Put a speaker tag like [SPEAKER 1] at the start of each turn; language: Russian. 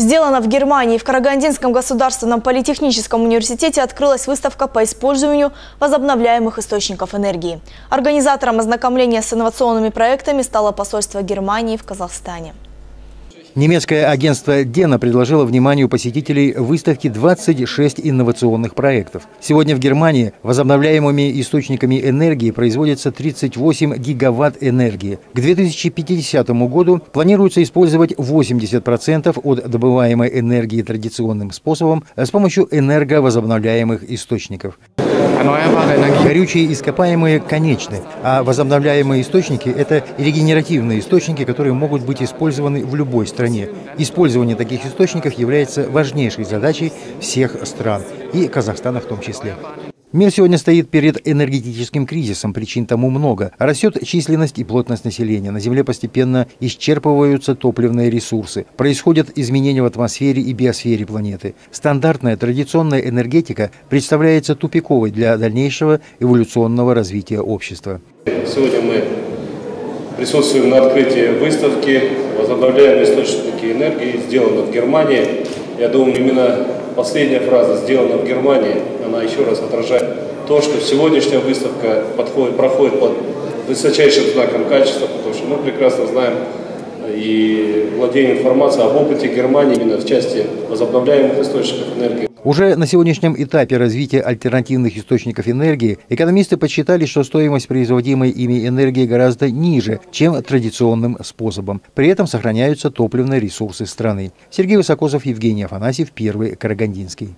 [SPEAKER 1] Сделано в Германии. В Карагандинском государственном политехническом университете открылась выставка по использованию возобновляемых источников энергии. Организатором ознакомления с инновационными проектами стало посольство Германии в Казахстане.
[SPEAKER 2] Немецкое агентство «Дена» предложило вниманию посетителей выставки 26 инновационных проектов. Сегодня в Германии возобновляемыми источниками энергии производится 38 гигаватт энергии. К 2050 году планируется использовать 80% от добываемой энергии традиционным способом с помощью энерговозобновляемых источников. Горючие ископаемые конечны, а возобновляемые источники – это регенеративные источники, которые могут быть использованы в любой стране. Использование таких источников является важнейшей задачей всех стран, и Казахстана в том числе. Мир сегодня стоит перед энергетическим кризисом, причин тому много. Растет численность и плотность населения, на Земле постепенно исчерпываются топливные ресурсы, происходят изменения в атмосфере и биосфере планеты. Стандартная традиционная энергетика представляется тупиковой для дальнейшего эволюционного развития общества.
[SPEAKER 3] Сегодня мы присутствуем на открытии выставки «Возобновляемые источники энергии», сделано в Германии. Я думаю, именно последняя фраза «сделано в Германии», она еще раз отражает то, что сегодняшняя выставка подходит, проходит под высочайшим знаком качества, потому что мы прекрасно знаем и владеем информацией об опыте Германии именно в части возобновляемых источников энергии.
[SPEAKER 2] Уже на сегодняшнем этапе развития альтернативных источников энергии экономисты подсчитали, что стоимость производимой ими энергии гораздо ниже, чем традиционным способом. При этом сохраняются топливные ресурсы страны. Сергей Высокосов, Евгений Афанасьев, Первый Карагандинский.